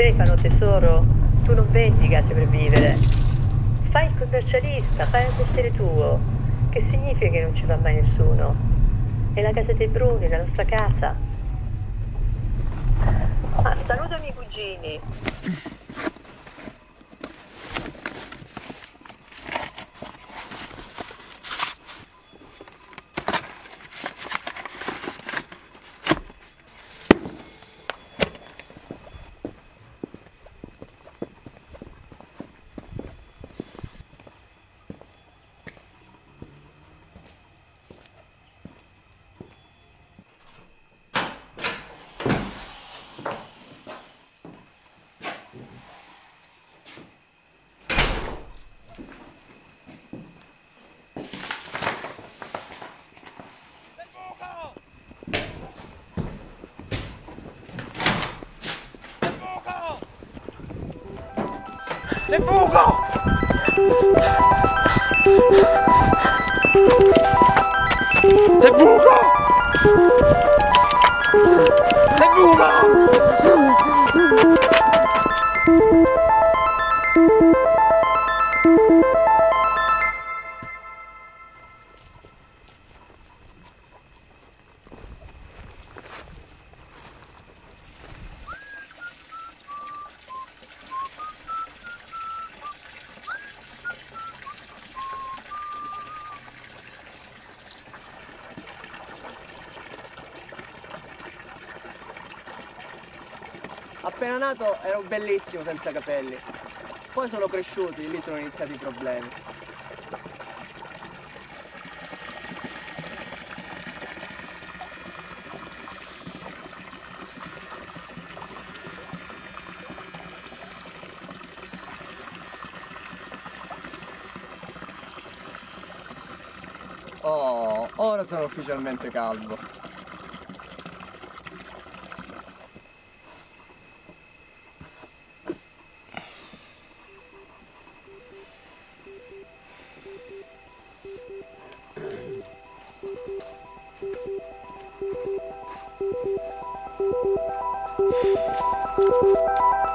Stefano, tesoro, tu non vendi case per vivere. Fai il commercialista, fai il mestiere tuo. Che significa che non ci va mai nessuno? È la casa dei Bruni, la nostra casa. Ah, salutami i cugini. 내 뭐가? 내 뭐가? 내 뭐가? Appena nato ero bellissimo senza capelli. Poi sono cresciuti, lì sono iniziati i problemi. Oh, ora sono ufficialmente calvo.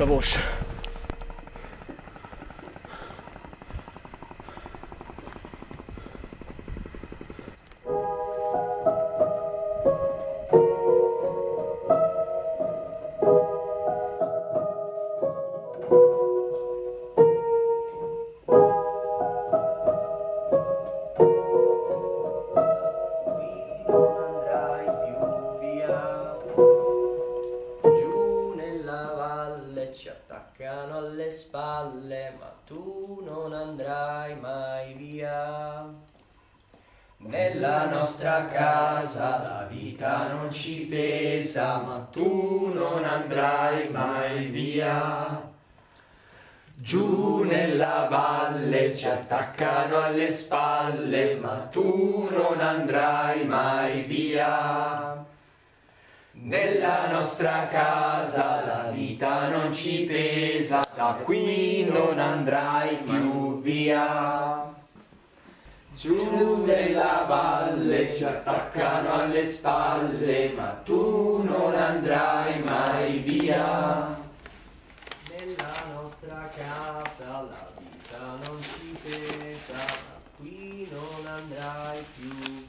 Tá da bucha. Non andrai mai via. Nella nostra casa la vita non ci pesa, ma tu non andrai mai via. Giù nella valle ci attaccano alle spalle, ma tu non andrai mai via. Nella nostra casa la vita non ci pesa, da qui non andrai più via. Giù nella valle ci attaccano alle spalle, ma tu non andrai mai via. casa, la vita non ci pesa, qui non andrai più via.